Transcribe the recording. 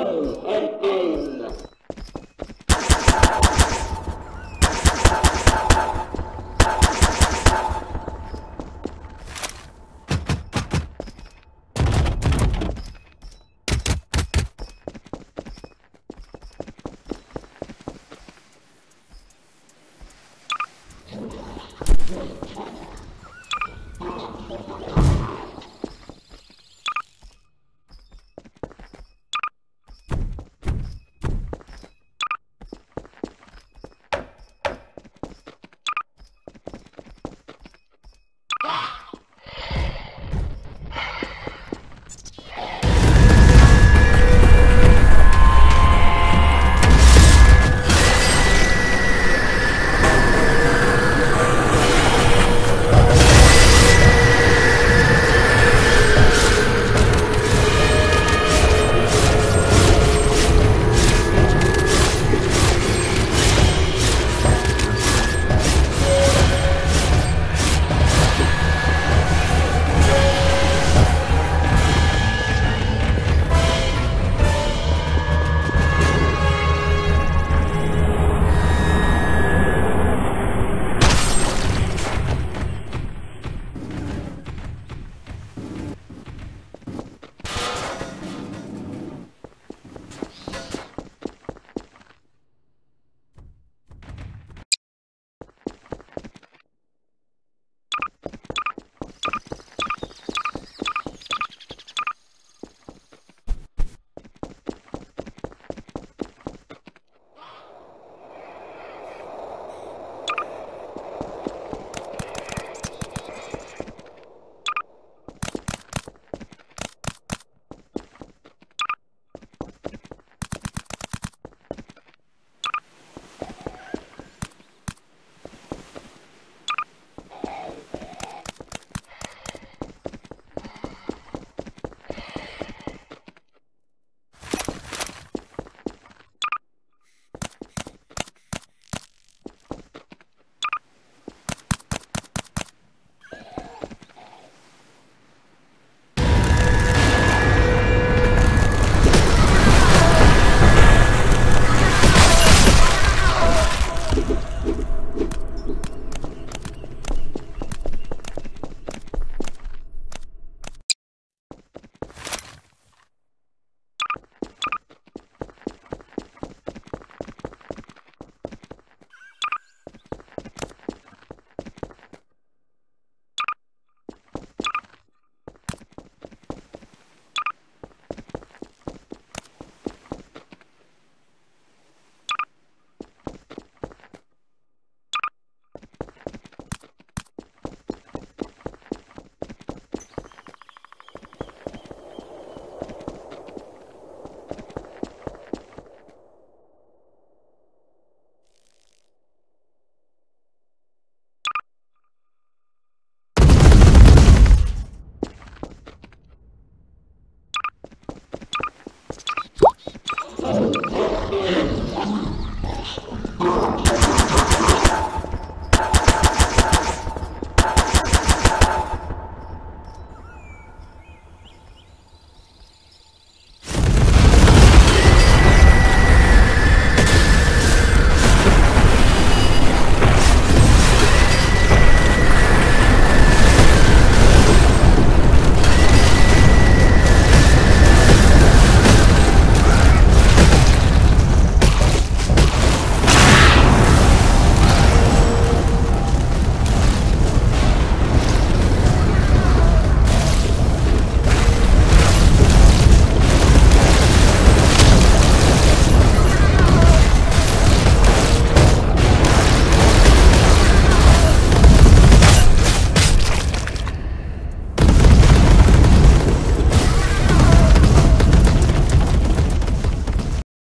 Oh. oh, oh.